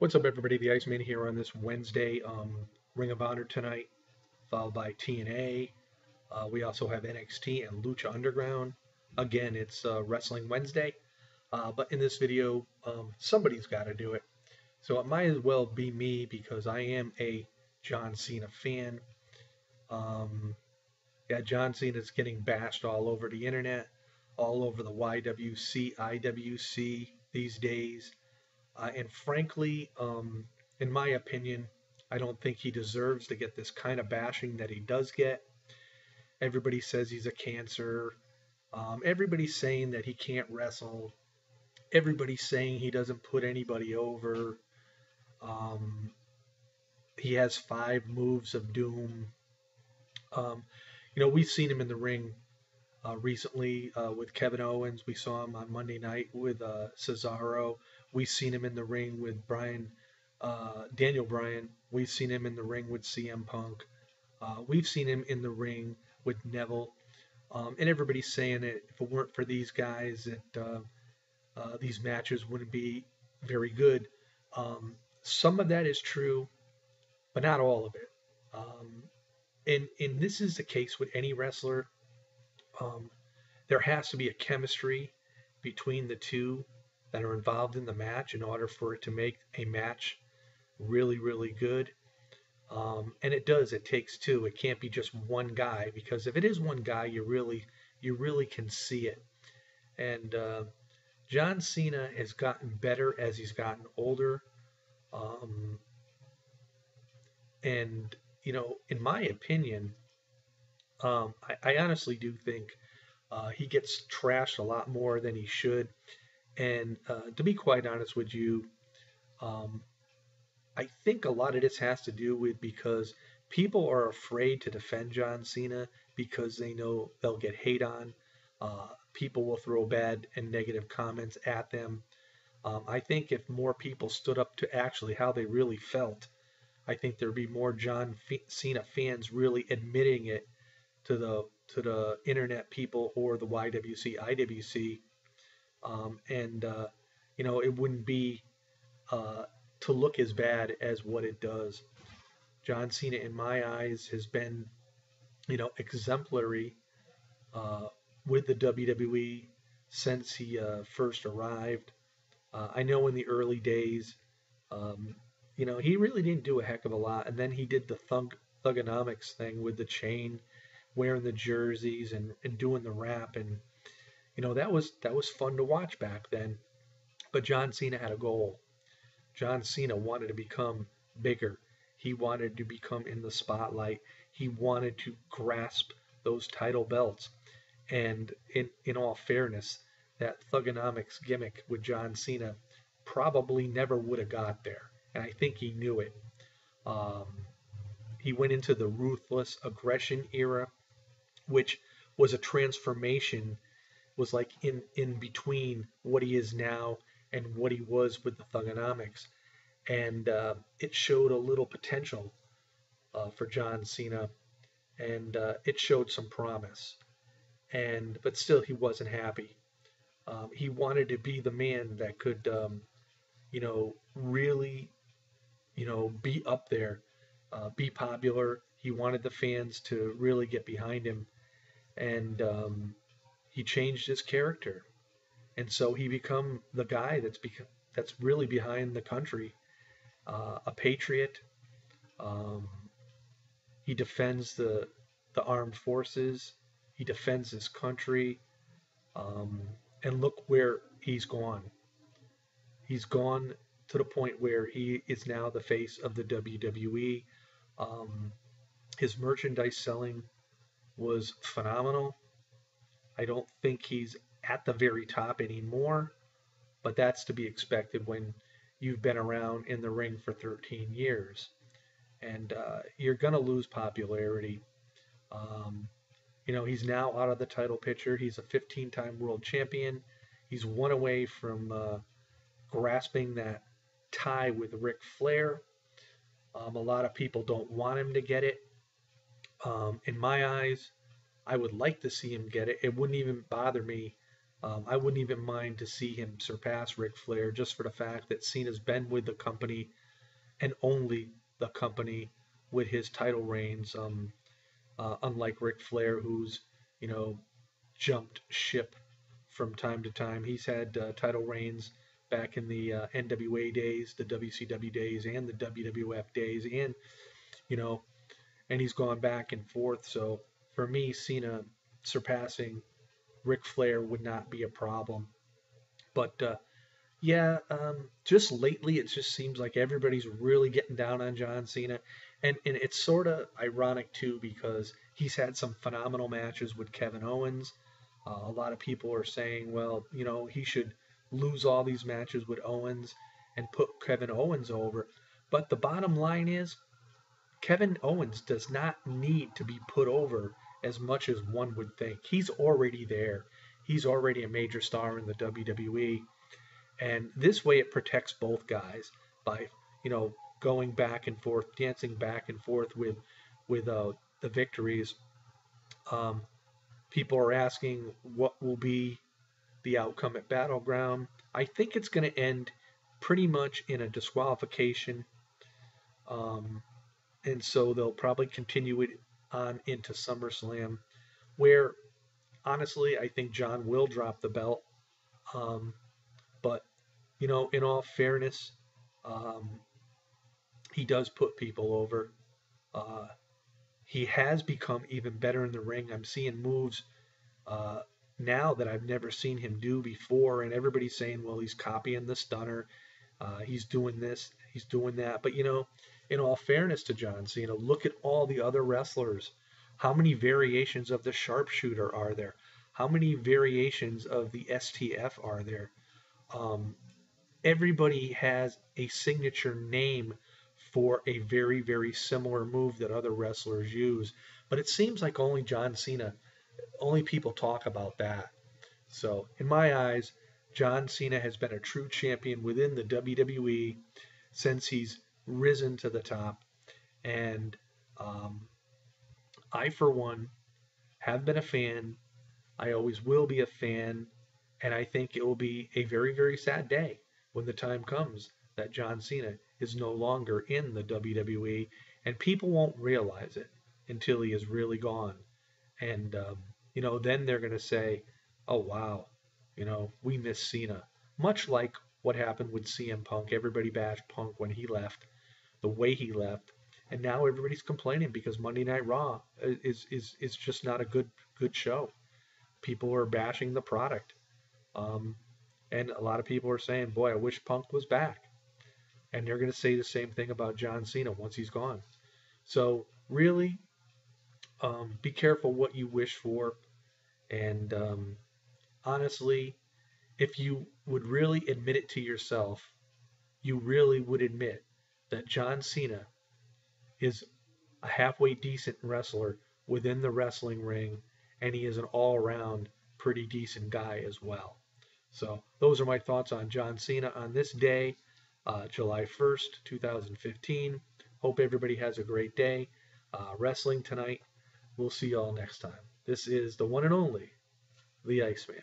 What's up, everybody? The Iceman here on this Wednesday. Um, Ring of Honor tonight, followed by TNA. Uh, we also have NXT and Lucha Underground. Again, it's uh, Wrestling Wednesday. Uh, but in this video, um, somebody's got to do it. So it might as well be me because I am a John Cena fan. Um, yeah, John Cena is getting bashed all over the internet, all over the YWC, IWC these days. Uh, and frankly, um, in my opinion, I don't think he deserves to get this kind of bashing that he does get. Everybody says he's a cancer. Um, everybody's saying that he can't wrestle. Everybody's saying he doesn't put anybody over. Um, he has five moves of doom. Um, you know, we've seen him in the ring uh, recently uh, with Kevin Owens. We saw him on Monday night with uh, Cesaro. We've seen him in the ring with Brian, uh, Daniel Bryan. We've seen him in the ring with CM Punk. Uh, we've seen him in the ring with Neville. Um, and everybody's saying that if it weren't for these guys, that uh, these matches wouldn't be very good. Um, some of that is true, but not all of it. Um, and and this is the case with any wrestler. Um, there has to be a chemistry between the two that are involved in the match in order for it to make a match really, really good. Um, and it does. It takes two. It can't be just one guy because if it is one guy, you really, you really can see it. And uh, John Cena has gotten better as he's gotten older. Um, and you know, in my opinion, um, I, I, honestly do think uh, he gets trashed a lot more than he should. And uh, to be quite honest with you, um, I think a lot of this has to do with because people are afraid to defend John Cena because they know they'll get hate on. Uh, people will throw bad and negative comments at them. Um, I think if more people stood up to actually how they really felt, I think there'd be more John Cena fans really admitting it to the to the internet people or the YWC, IWC, um, and uh, you know it wouldn't be uh, to look as bad as what it does. John Cena, in my eyes, has been you know exemplary uh, with the WWE since he uh, first arrived. Uh, I know in the early days, um, you know, he really didn't do a heck of a lot, and then he did the thug thuganomics thing with the chain wearing the jerseys and, and doing the rap and you know that was that was fun to watch back then. But john cena had a goal. John cena wanted to become bigger. He wanted to become in the spotlight. He wanted to grasp those title belts. And in in all fairness that thuganomics gimmick with john cena probably never would have got there. And i think he knew it. Um, he went into the ruthless aggression era which was a transformation, was like in, in between what he is now and what he was with the Thuganomics. And uh, it showed a little potential uh, for John Cena, and uh, it showed some promise. And but still, he wasn't happy. Um, he wanted to be the man that could, um, you know, really, you know, be up there, uh, be popular. He wanted the fans to really get behind him and um, he changed his character, and so he become the guy that's become that's really behind the country, uh, a patriot. Um, he defends the the armed forces. He defends his country, um, and look where he's gone. He's gone to the point where he is now the face of the WWE. Um, his merchandise selling was phenomenal. I don't think he's at the very top anymore, but that's to be expected when you've been around in the ring for 13 years. And uh, you're going to lose popularity. Um, you know, he's now out of the title picture. He's a 15 time world champion. He's one away from uh, grasping that tie with Ric Flair. Um, a lot of people don't want him to get it. Um, in my eyes, I would like to see him get it. It wouldn't even bother me Um, I wouldn't even mind to see him surpass Ric Flair just for the fact that Cena's been with the company and only the company with his title reigns. Um, uh, unlike Ric Flair, who's you know jumped ship from time to time. He's had uh, title reigns back in the uh, NWA days, the WCW days, and the WWF days, and you know, and he's gone back and forth. So for me, Cena surpassing Ric Flair would not be a problem. But uh, yeah, um, just lately it just seems like everybody's really getting down on John Cena, and and it's sort of ironic too because he's had some phenomenal matches with Kevin Owens. Uh, a lot of people are saying, well, you know, he should lose all these matches with Owens and put Kevin Owens over. But the bottom line is, Kevin Owens does not need to be put over as much as one would think. He's already there. He's already a major star in the WWE. And this way it protects both guys by, you know, going back and forth, dancing back and forth with with uh, the victories. Um, people are asking what will be the outcome at Battleground. I think it's going to end pretty much in a disqualification. Um, and so they'll probably continue it on into SummerSlam, where honestly, I think John will drop the belt. Um, but, you know, in all fairness, um, he does put people over. Uh, he has become even better in the ring. I'm seeing moves uh, now that I've never seen him do before, and everybody's saying, well, he's copying the stunner. Uh, he's doing this, he's doing that. But, you know, in all fairness to John Cena, look at all the other wrestlers. How many variations of the sharpshooter are there? How many variations of the STF are there? Um, everybody has a signature name for a very, very similar move that other wrestlers use. But it seems like only John Cena, only people talk about that. So, in my eyes, John Cena has been a true champion within the WWE since he's risen to the top. And um, I, for one, have been a fan. I always will be a fan. And I think it will be a very, very sad day when the time comes that John Cena is no longer in the WWE, and people won't realize it until he is really gone. And um, you know, then they're going to say, "Oh wow, you know, we miss Cena." Much like what happened with CM Punk, everybody bashed Punk when he left, the way he left, and now everybody's complaining because Monday Night Raw is is is just not a good good show. People are bashing the product, um, and a lot of people are saying, "Boy, I wish Punk was back." and they're going to say the same thing about John Cena once he's gone. So really, um, be careful what you wish for, and um, honestly, if you would really admit it to yourself, you really would admit that John Cena is a halfway decent wrestler within the wrestling ring, and he is an all-around pretty decent guy as well. So those are my thoughts on John Cena on this day uh, July 1st, 2015. Hope everybody has a great day. Uh, wrestling tonight. We'll see y'all next time. This is the one and only, the Iceman.